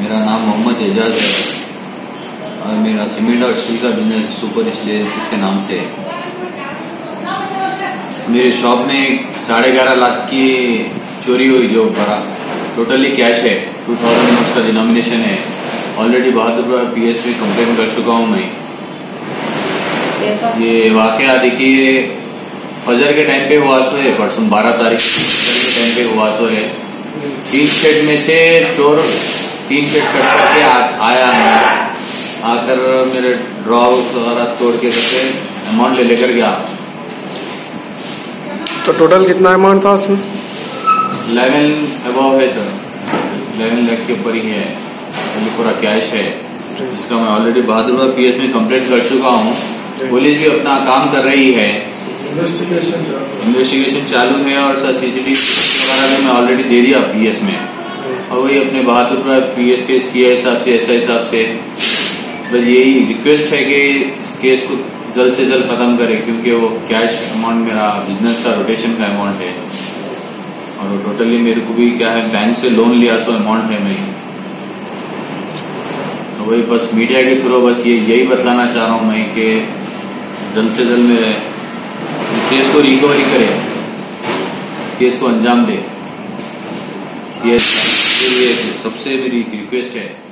मेरा नाम मोहम्मद एजाज है और मेरा सीमेंट और स्टील का बिज़नेस सुपर इसलिए इसके नाम से है। मेरी शॉप में साढ़े ग्यारह लाख की चोरी हुई जो बड़ा टोटली कैश है। टू थाउज़ेंड उसका डिनोमिनेशन है। ऑलरेडी बहादुर पी एस में कंप्लेन कर चुका हूँ मैं। ये वाकया देखिए, फजर के टाइम पे हुआ सो है, परसों बारह तारीख के टाइम पे हुआ सो है। टीन शेड में से चोर टीन शेड कट करके आया है। आकर मेरे ड्रॉ वगैरह तोड़ के करके अमाउंट ले लेकर गया। तो टोटल कितना अमाउंट था उसमें? इलेवन अबव है सर इलेवन लाख के ऊपर ही है। अभी पूरा कैश है। जिसका मैं ऑलरेडी बहादुर पीएस में कंप्लेंट कर चुका हूँ। पुलिस भी अपना काम कर रही है। इन्वेस्टिगेशन चालू है। और सर सीसीटीवी वगैरह भी मैं ऑलरेडी दे दिया पीएस में। और वही अपने बहादुर पीएस के सीआई साहब से एसआई साहब से। बस यही रिक्वेस्ट है कि केस को जल्द से जल्द खत्म करें, क्योंकि वो कैश अमाउंट मेरा बिज़नेस का रोटेशन का अमाउंट है। और वो टोटली मेरे को भी क्या है बैंक से लोन लिया सो अमाउंट है मेरी। तो वही बस मीडिया के थ्रू बस ये, यही बतलाना चाह रहा हूँ मैं कि जल्द से जल्द मेरे केस को रिकवरी करे। केस को अंजाम दे। ये सबसे मेरी रिक्वेस्ट है।